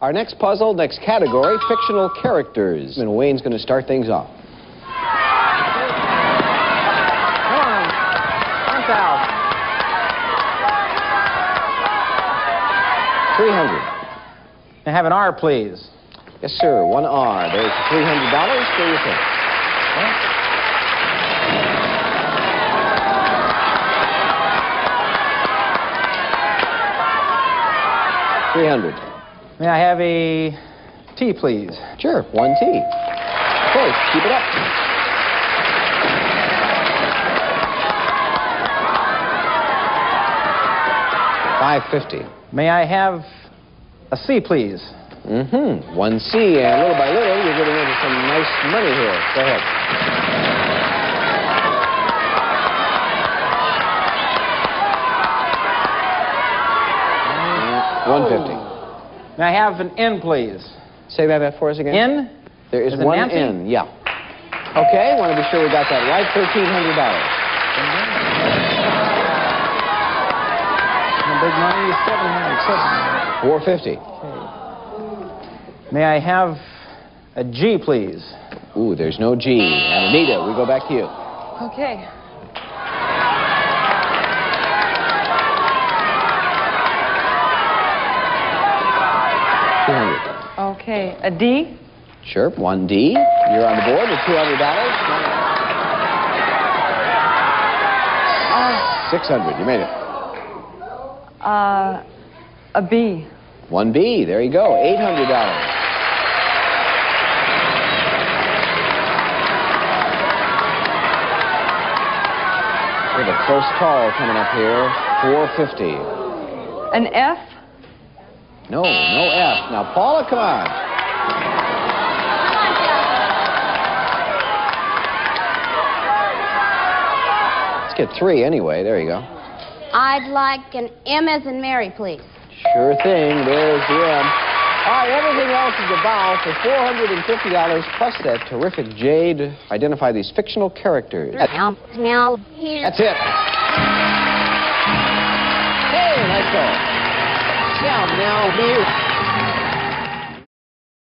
Our next puzzle, next category, fictional characters. And Wayne's going to start things off. 300. May I have an R, please? Yes, sir. One R. There's $300 for your pick. Three hundred. May I have a T, please? Sure. One T. Close. Keep it up. Five fifty. May I have a C, please? Mm-hmm. One C, and little by little, you're getting into some nice money here. Go ahead. One fifty. May I have an N, please? Say that for us again. N? There is Is one Nancy? N. Yeah. Okay. Want to be sure we got that right. Thirteen hundred dollars. The big money is 700. Four fifty. May I have a G, please? Ooh, there's no G. And Anita, we go back to you. Okay. Two hundred. Okay. A D? Sure. One D. You're on the board with two hundred dollars. Six hundred. You made it. Uh, a B. One B. There you go. Eight hundred dollars. We have a close call coming up here. Four fifty. An F? No, no F. Now, Paula, come on. Let's get three anyway. There you go. I'd like an M as in Mary, please. Sure thing. There's the M. All right, everything else is a vowel for $450 plus that terrific jade. identify these fictional characters. Meow, here. That's it. Hey, nice go. Meow, meow, here.